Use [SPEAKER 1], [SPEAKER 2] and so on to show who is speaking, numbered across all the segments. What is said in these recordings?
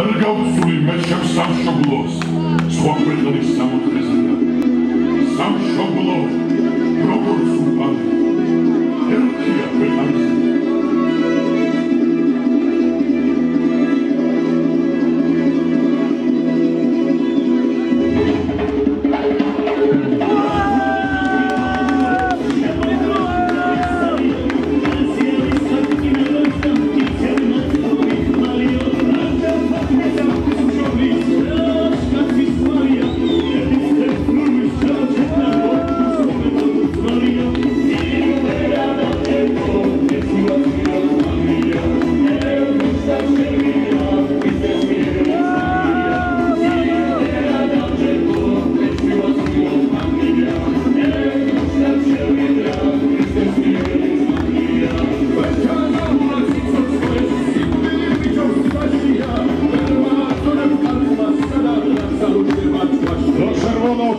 [SPEAKER 1] არ გავცული მე შემსამშობლოს სხვა ქვეყნის სამოთხეზია სამშობლო როგორც უყალე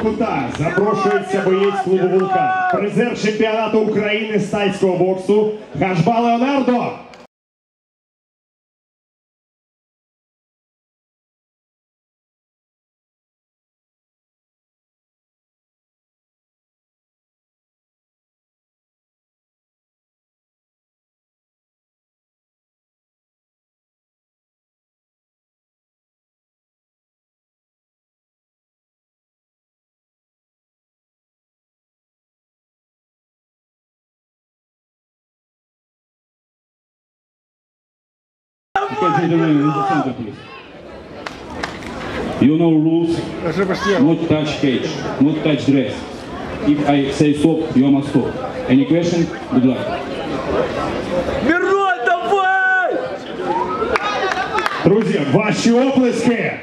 [SPEAKER 2] кута запрошується боєць клубу Вулкан. Призер чемпіонату України з тайського боксу Хашба Леонардо.
[SPEAKER 3] Ladies and gentlemen, in the center, please. You know rules. Not touch cage, not touch dress. If I say stop, you must stop. Any question? Good luck.
[SPEAKER 4] Мирон, давай!
[SPEAKER 2] Друзі, ваші оплески!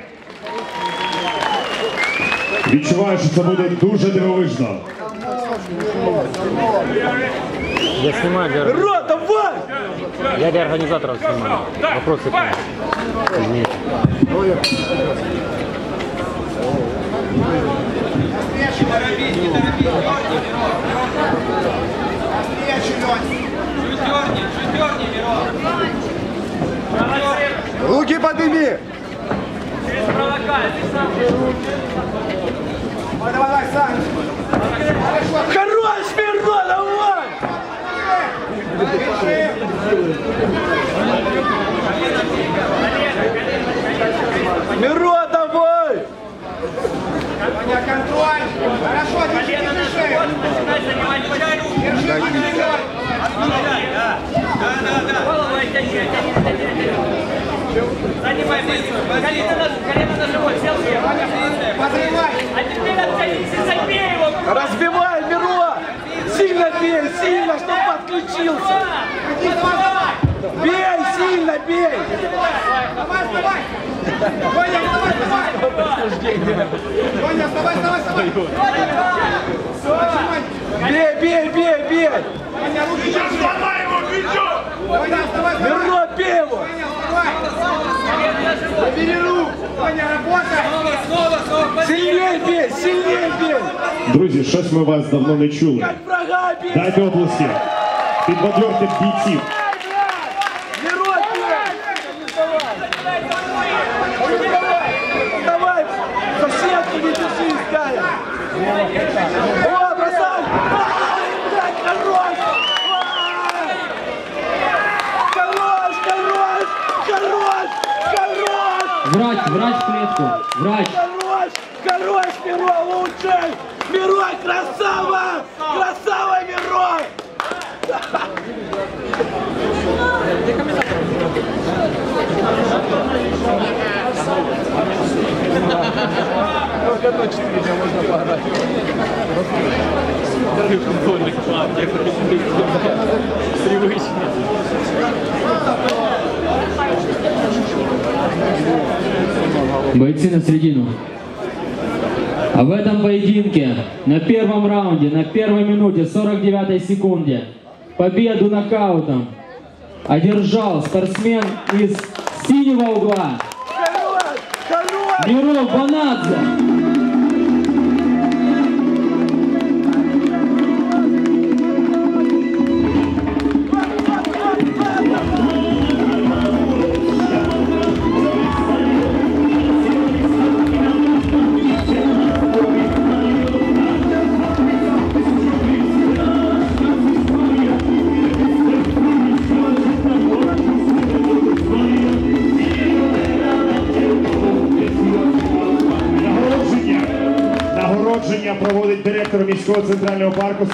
[SPEAKER 2] Відчуваю, що це буде дуже дивовижно.
[SPEAKER 5] Я снимаю для,
[SPEAKER 4] Мирон, давай!
[SPEAKER 5] Я для организаторов снимаю. Вопросы к ним.
[SPEAKER 4] Руки подними!
[SPEAKER 6] Колено на, живот. Сел слева.
[SPEAKER 7] Подрывай!
[SPEAKER 6] А теперь и забей его.
[SPEAKER 4] Разбивай, Мирон! Сильно бей, сильно, чтобы подключился! Бей, сильно бей!
[SPEAKER 7] Давай, вставай! Ваня, вставай, вставай! Ваня, вставай, вставай, вставай!
[SPEAKER 4] Бей, бей, бей, бей!
[SPEAKER 7] Ваня, руки держи! Ваня, вставай, вставай!
[SPEAKER 4] Мирон, бей его!
[SPEAKER 7] Ваня, вставай! Забери руку! Ваня, работай!
[SPEAKER 4] Сильнее бей, сильнее бей!
[SPEAKER 2] Друзі, щось ми вас давно не чули.
[SPEAKER 4] Как врага бей!
[SPEAKER 2] Дайте оплески. Підбадьорте бійців.
[SPEAKER 5] Врать.
[SPEAKER 4] Хорош! Хорош, Мирон, лучший! Мирон, красава! Красава, Мирон!
[SPEAKER 5] Бойцы на середину. А в этом поединке на первом раунде, на первой минуте, 49 секунде, победу нокаутом одержал спортсмен из синего угла! Миров Банадзе.
[SPEAKER 2] міського центрального парку